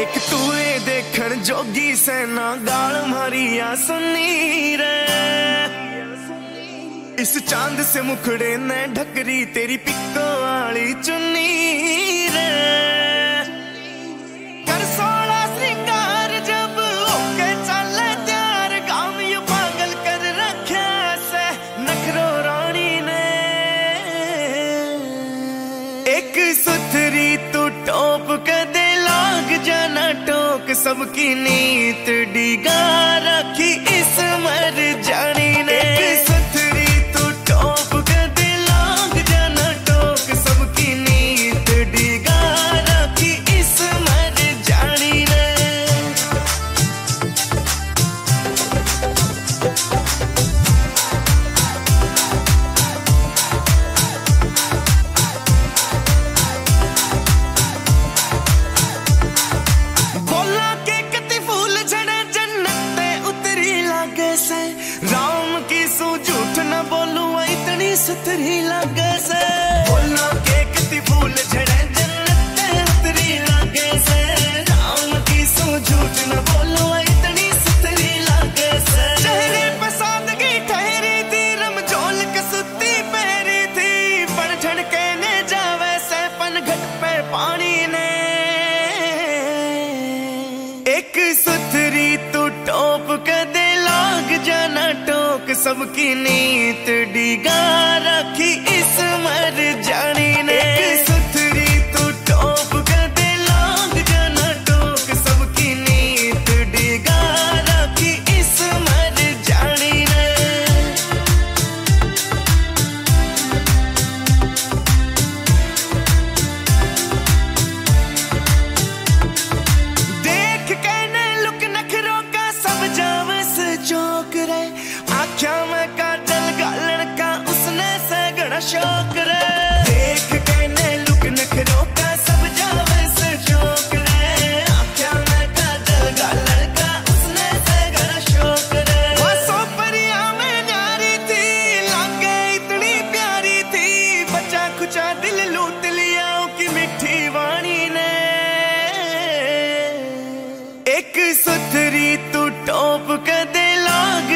एक तू देख जोगी सेना गाल मारिया सुनीर इस चाँद से मुखड़े ने ढकरी तेरी पिको वाली चुनी सबकी नीत डिगा रखी इस मर जानी ने।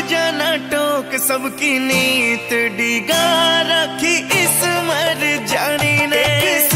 जाना टोक सबकी नीत डिगा रखी इस मर जाने ने।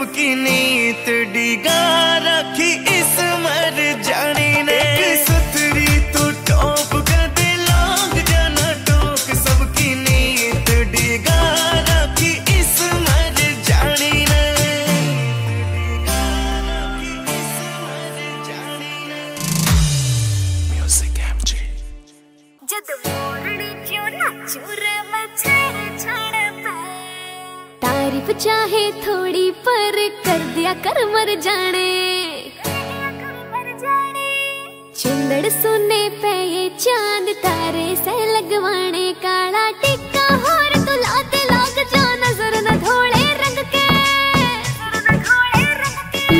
सबकी नीत डिगा रखी चाहे थोड़ी पर कर दिया कर मर जाने। चुंदड़ सुने पे ये चाँद तारे से लगवाने। काला टिक्का होर तो लाते लाग जा नज़र न धोड़े रंग के।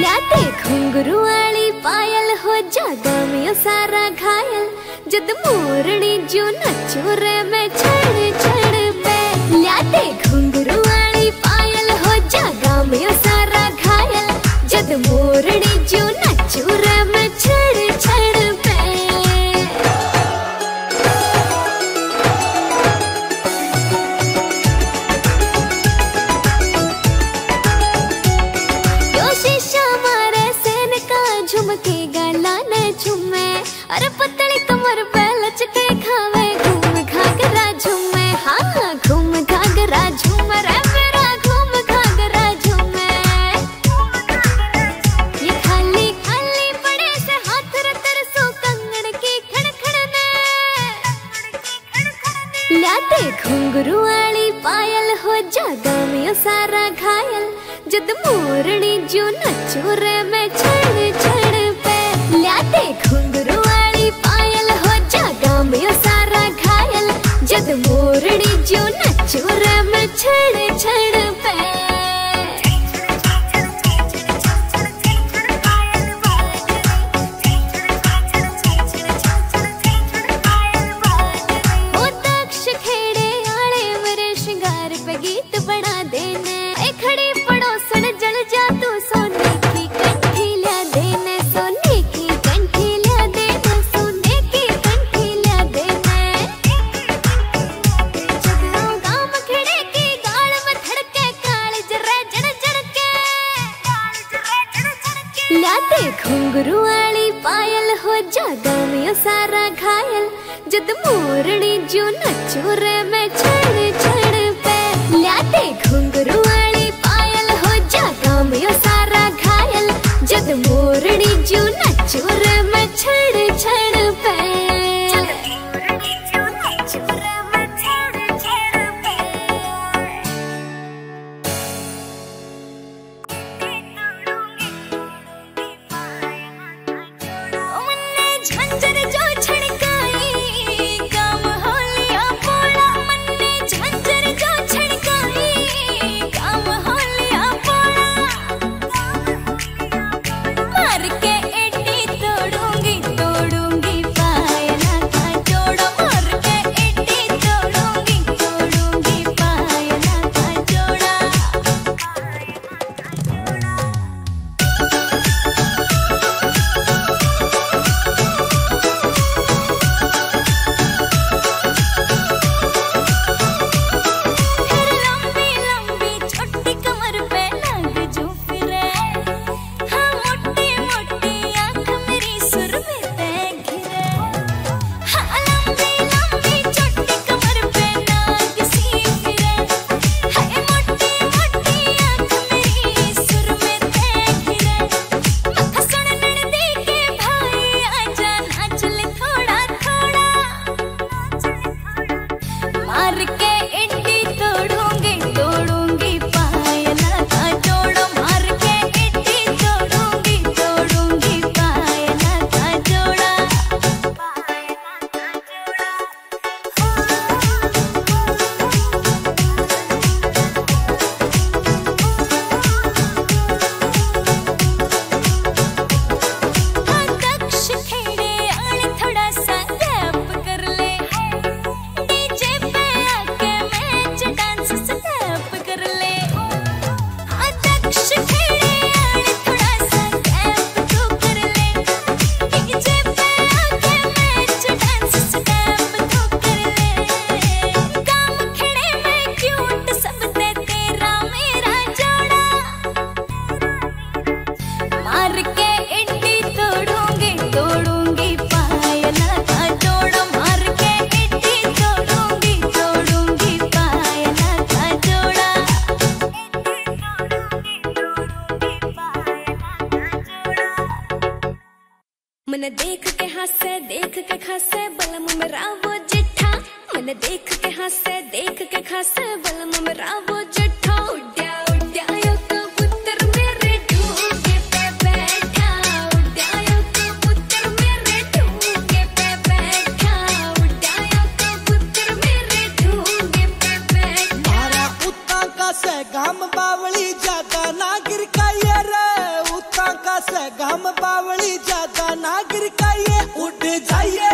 लाते घुंगरू वाली पायल हो जा दामियों सारा घायल। जद मोरनी जो नचो रे मैं छड़ छड़ पे। लाते मेरा सारा घायल जद मोरणी जो नचू रमे लाते घुंगरू वाली पायल, हो जागा में सारा घायल। जद मोरणी जो नचो रे मैं छड़ छड़ पे। लाते घुंगरू वाली पायल, हो जागा में सारा घायल। जद मोरनी जो नचो रे मैं छड़ छड़ पे। गम बावली जाता नागरिक उठ जाइए।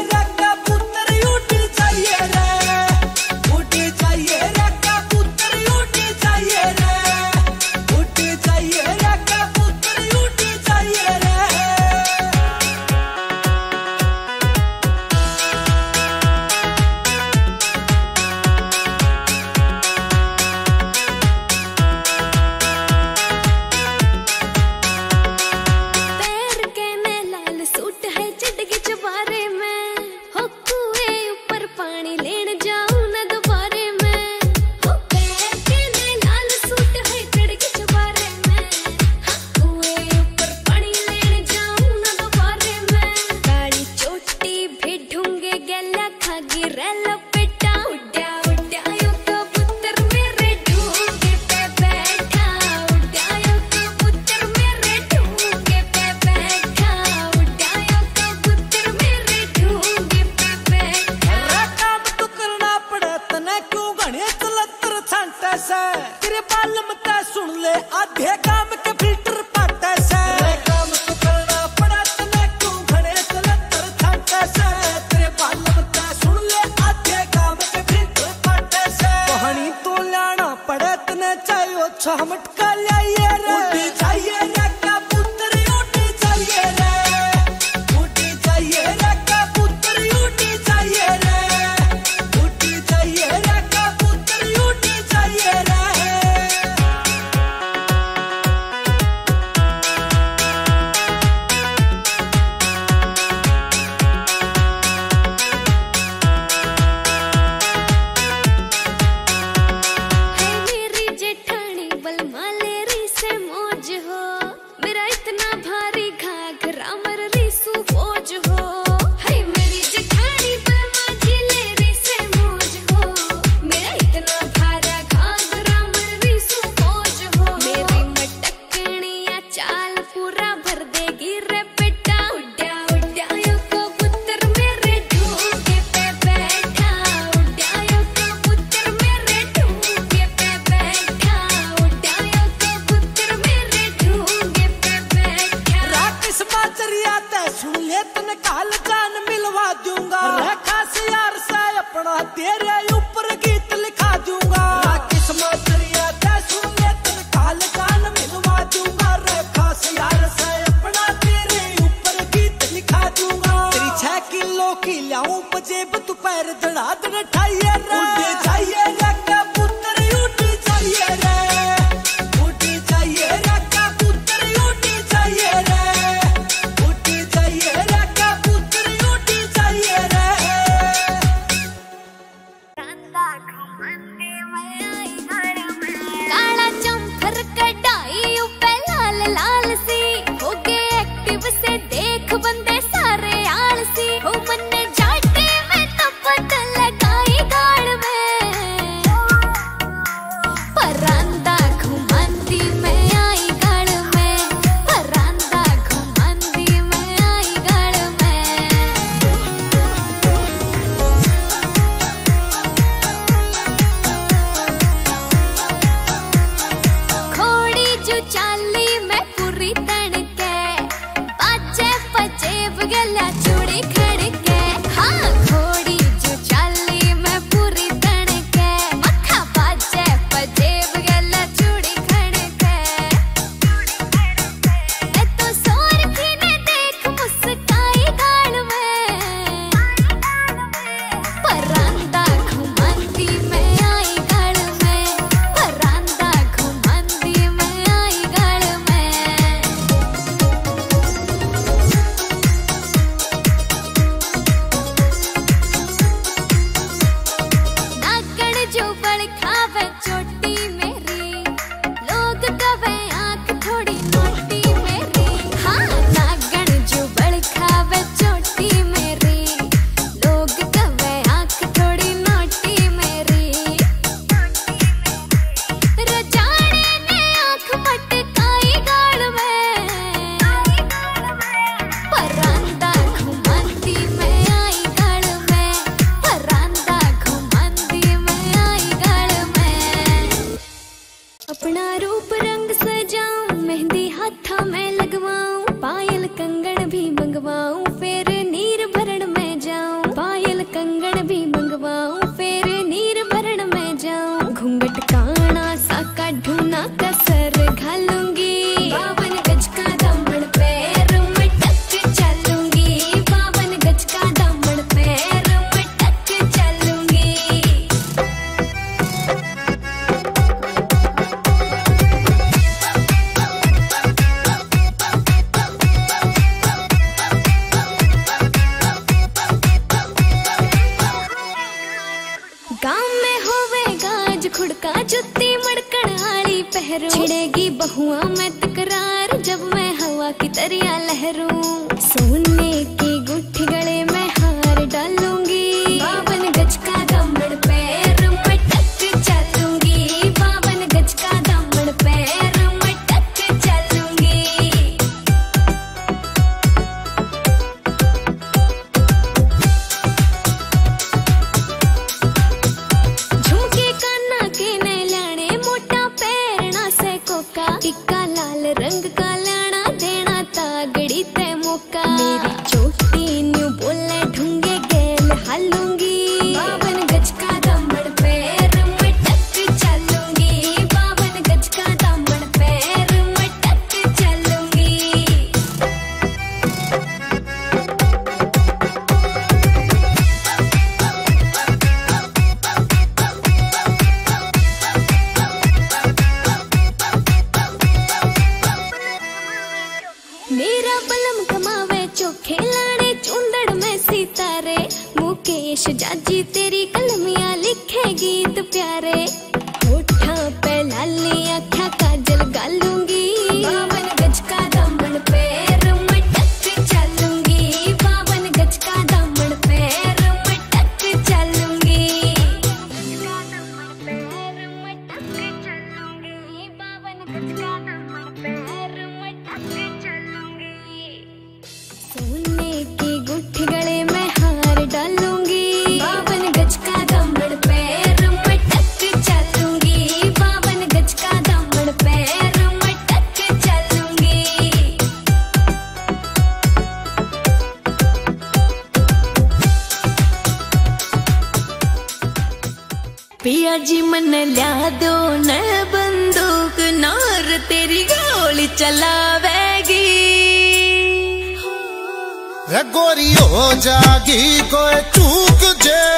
अच्छा, चमटका उपजे तू पैर धड़ा धड़ ठाइया लहरों छिड़ेगी बहुआ में तकरार जब मैं हवा की तरिया लहरों। ਚੋਰੀ ਹੋ ਜਾਗੀ ਕੋਈ ਚੂਕ ਜੇ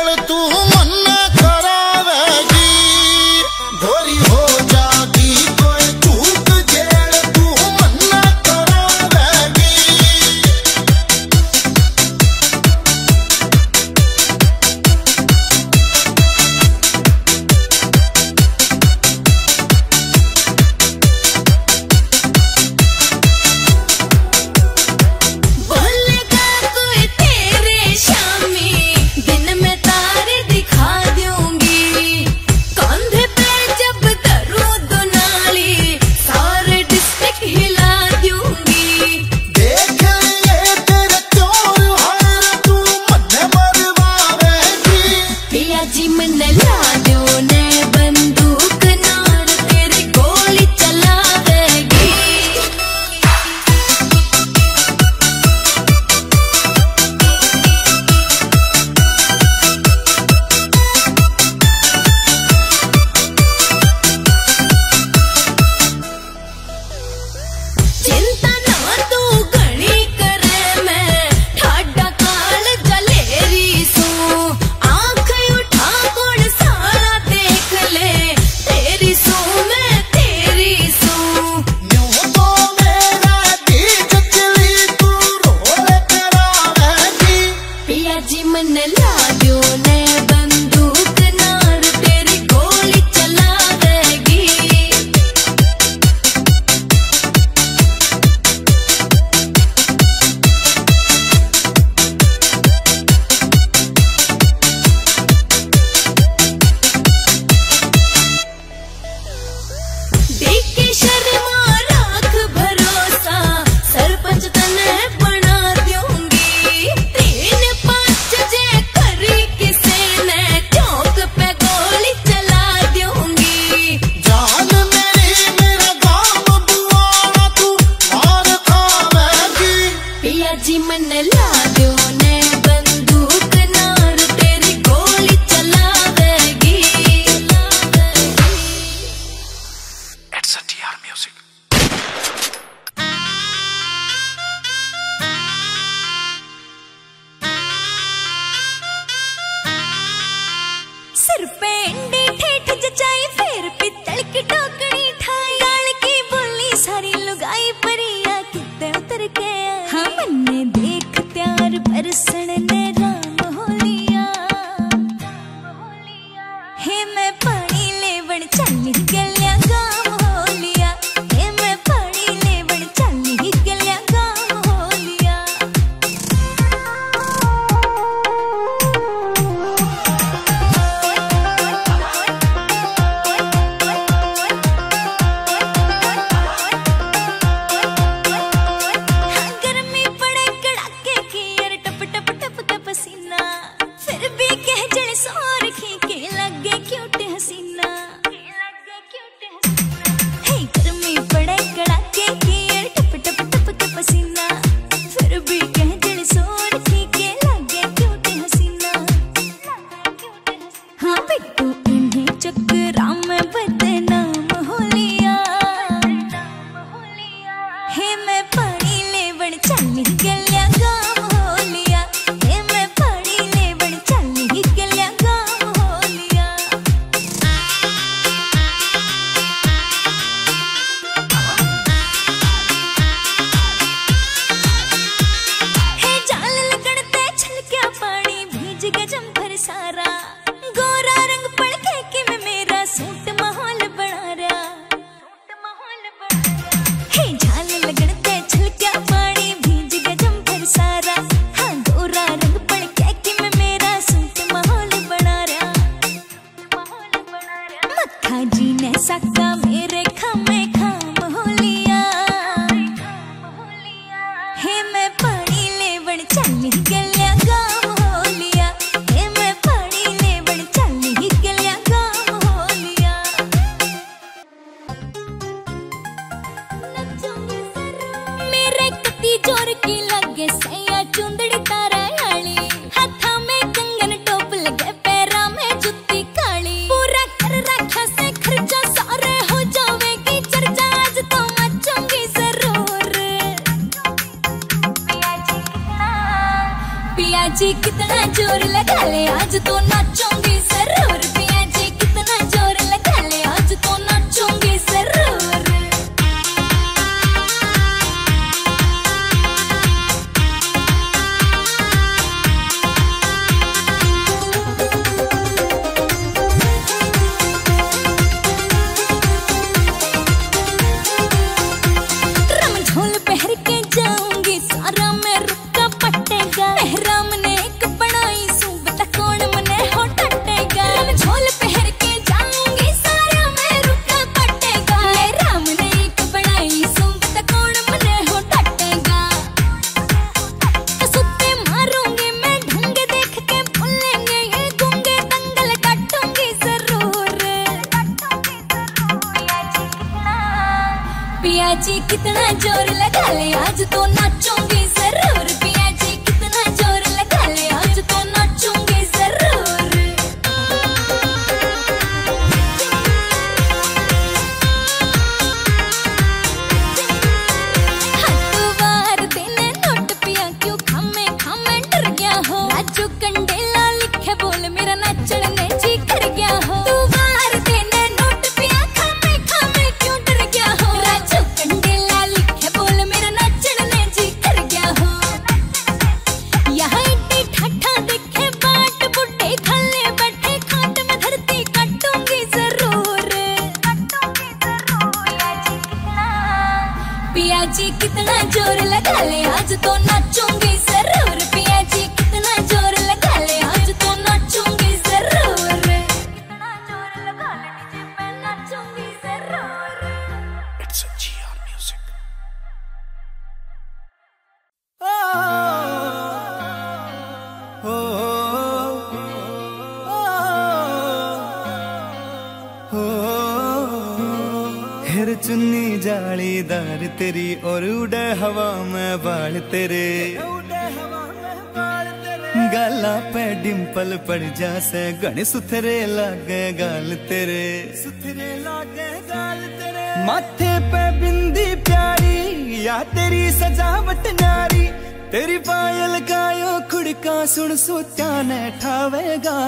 से गण सुथरे लागे गाल तेरे। सुथरे लागे गाल तेरे। माथे पे बिंदी प्यारी या तेरी सजावट नारी। तेरी पायल गायो खुड़का सुन सोत्या ने ठावेगा।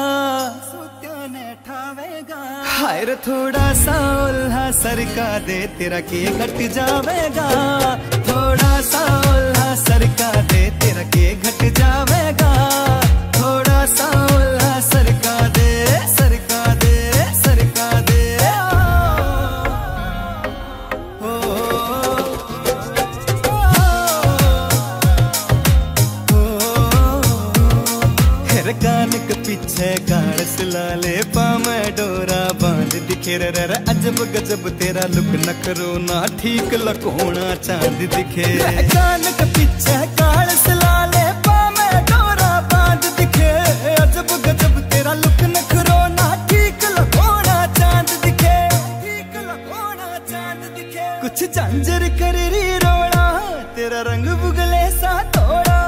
सुत्या ने ठावेगा। हायर थोड़ा सा उल्हा सरका दे तेरा के घट जावेगा। थोड़ा सा उल्हा सरका दे तेरा के घट जावेगा। पीछे गाड़ सिलाले पामे डोरा बाँध दिखे रे रे रे, अजब गजब तेरा लुक नखरो ना ठीक लकोना चाँद दिखे कान पीछे गाड़ सिलाले गजब तेरा लुक नखरो ना चाँद रोड़ा तेरा रंग बुगले सा थोड़ा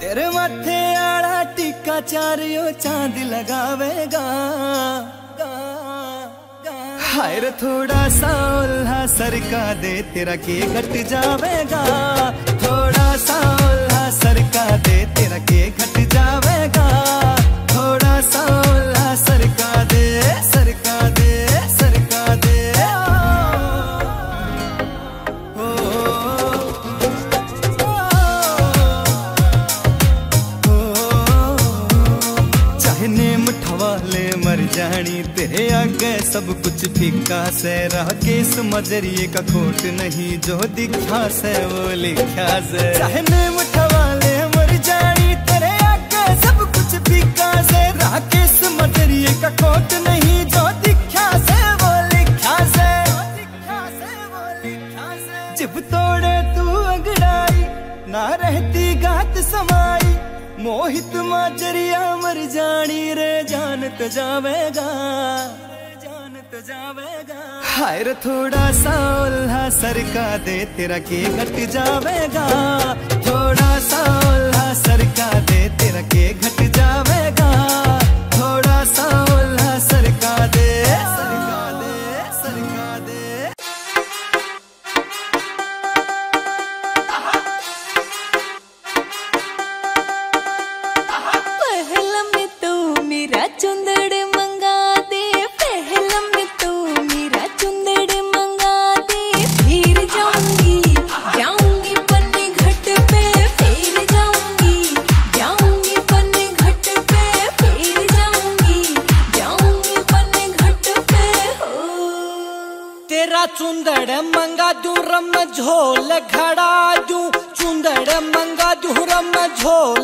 तेरे माथे आड़ा टीका चारियो चाँद लगावेगा। हाय थोड़ा सा उल्हा सरका दे, तेरा के घट जावेगा। थोड़ा सा उल्हा सरका दे, तेरा के घट फीका से रह के मजरिए का खोट नहीं, जो दिखा से वो लिखा से। चाहे नेम ठवाले मर जानी, तेरे आगे सब कुछ फीका से। रह के मजरिए का खोट नहीं, जो दिखा से वो लिखा से। जब तोड़े तू अंगड़ाई, ना रहती गात समाई। मोहित माजरिया मर जानी, रे जान तो जावेगा। जावेगा। थोड़ा सा उल्हा सरका दे, तेरा के घट जावेगा। थोड़ा सा उल्हा सरका दे, तेरा के घट जावेगा। थोड़ा सा झोल घड़ा दू चुंदड़ मंगा दू रम झोल।